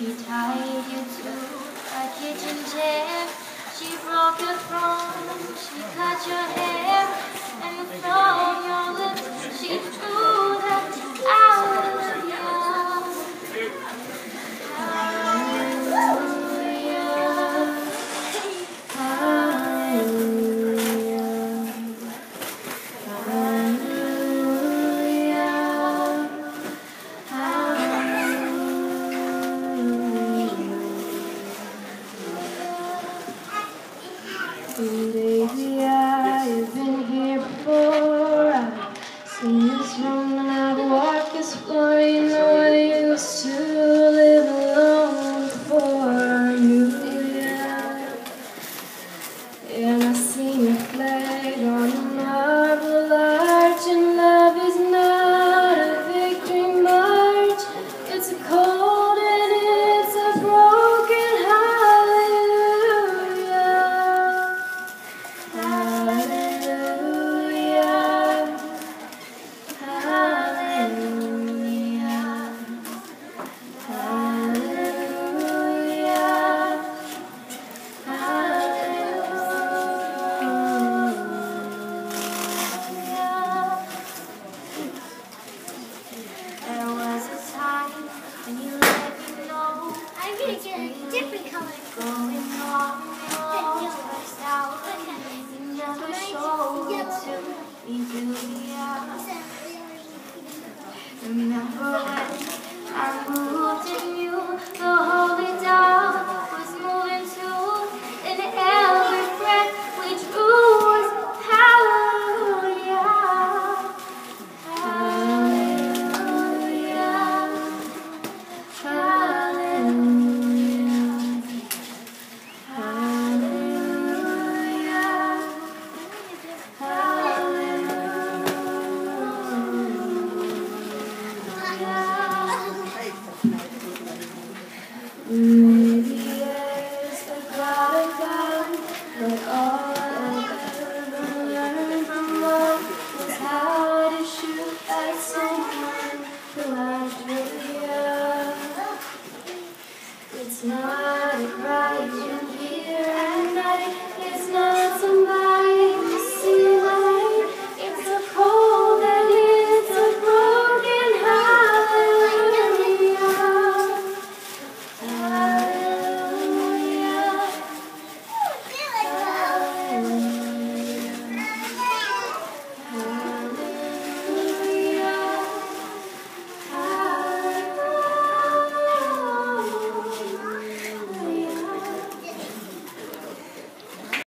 She tied you to a kitchen chair. She broke your throne. She cut your hair. And from your lips she Baby, I've been here before. I've seen this room and I've walked this floor. You know I used to live alone before you. And I see your flag on the Remember when I moved in you,